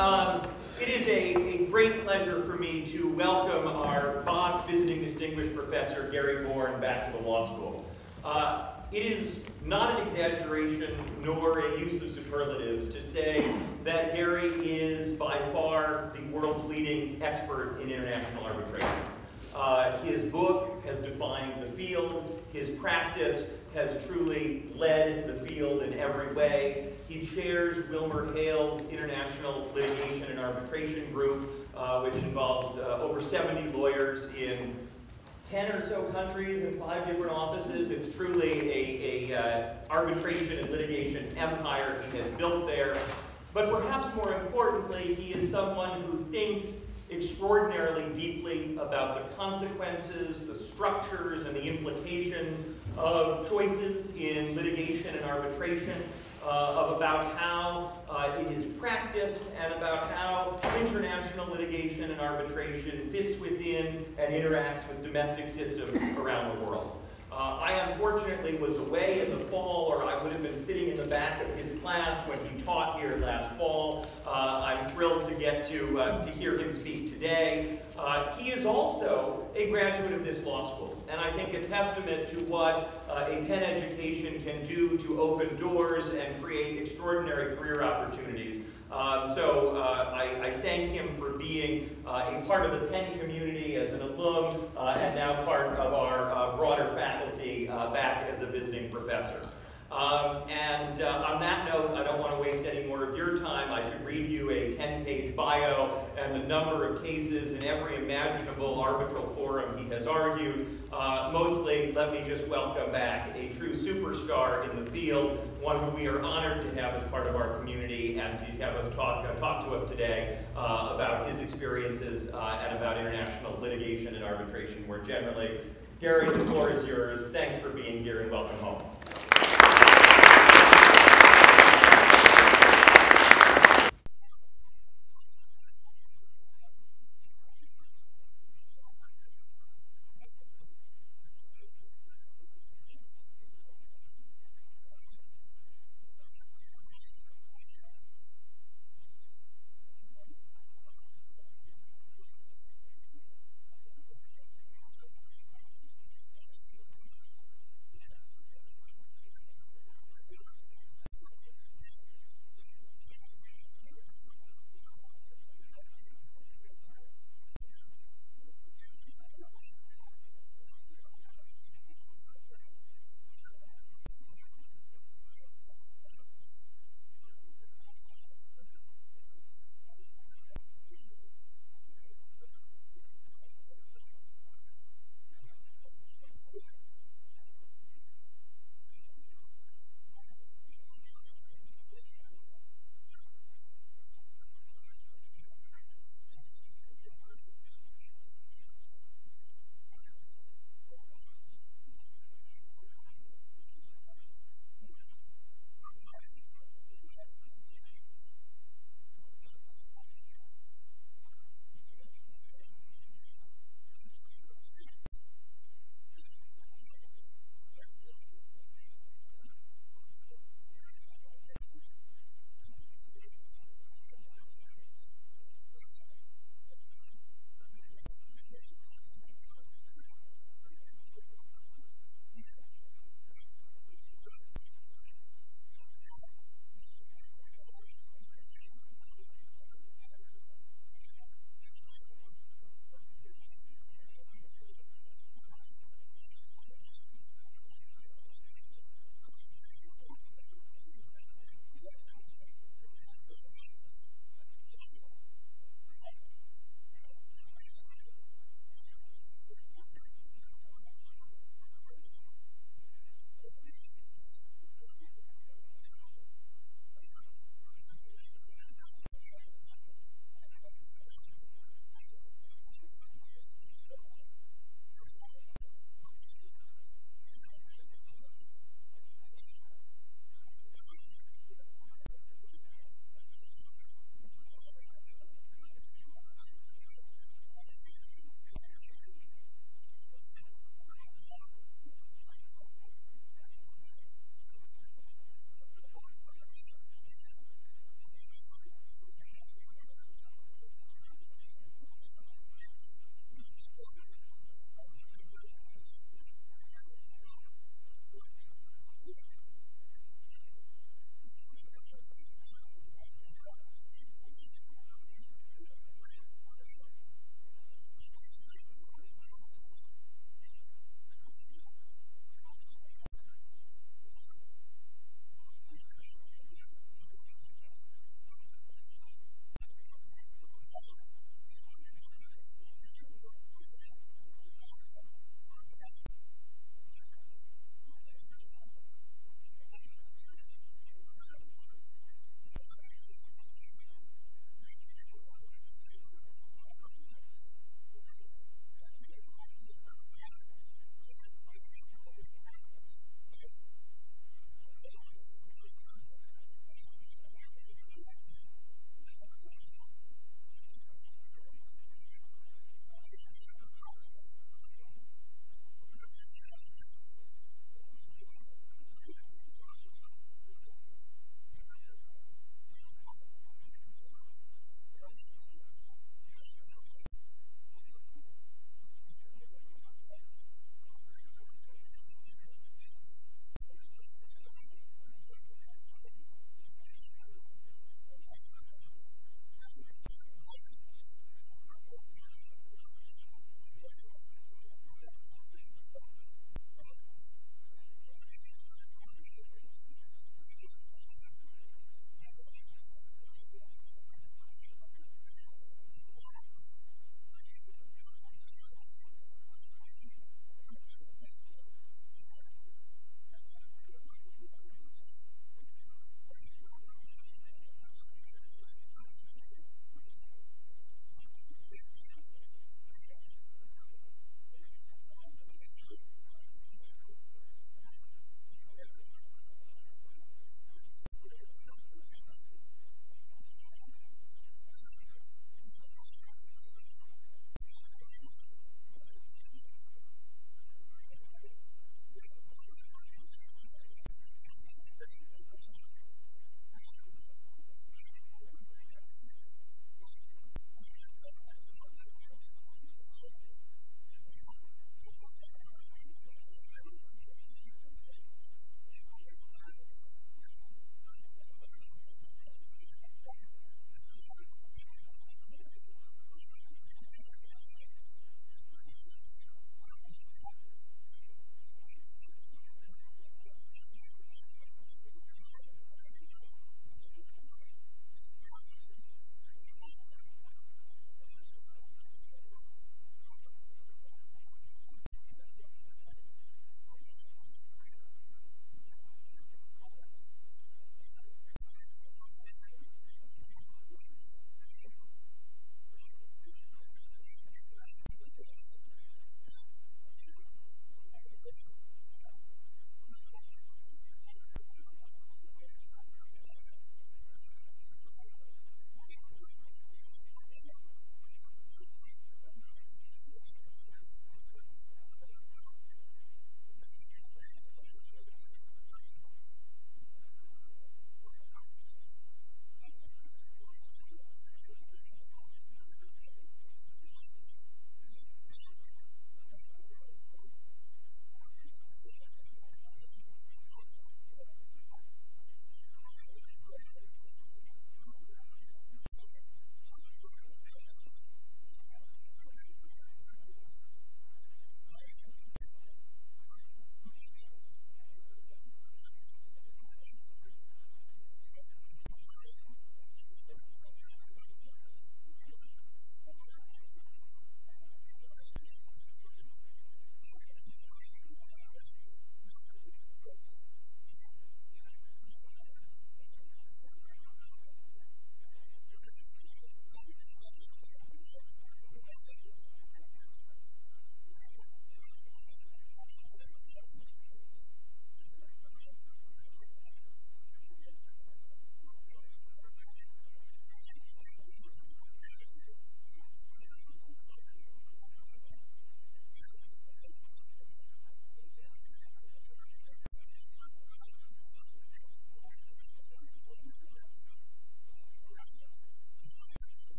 Um, it is a, a, great pleasure for me to welcome our Bok Visiting Distinguished Professor Gary Born back to the law school. Uh, it is not an exaggeration nor a use of superlatives to say that Gary is by far the world's leading expert in international arbitration. Uh, his book has defined the field. His practice has truly led the field in every way. He chairs WilmerHale's International Litigation and Arbitration Group, uh, which involves uh, over 70 lawyers in 10 or so countries and five different offices. It's truly a, a uh, arbitration and litigation empire he has built there. But perhaps more importantly, he is someone who thinks extraordinarily deeply about the consequences, the structures, and the implications of choices in litigation and arbitration, uh, of about how uh, it is practiced and about how international litigation and arbitration fits within and interacts with domestic systems around the world. Uh, I unfortunately was away in the fall, or I would have been sitting in the back of his class when he taught here last fall. Uh, I'm thrilled to get to, uh, to hear him speak today. Uh, he is also a graduate of this law school, and I think a testament to what uh, a Penn education can do to open doors and create extraordinary career opportunities. Um, so uh, I, I, thank him for being uh, a part of the Penn community as an alum uh, and now part of our uh, broader faculty uh, back as a visiting professor. Um, and uh, on that note, I don't want to waste any more of your time. I could read you a 10-page bio and the number of cases in every imaginable arbitral forum he has argued. Uh, mostly, let me just welcome back a true superstar in the field, one who we are honored to have as part of our community and to have us talk, uh, talk to us today uh, about his experiences uh, and about international litigation and arbitration more generally. Gary, the floor is yours. Thanks for being here and welcome home.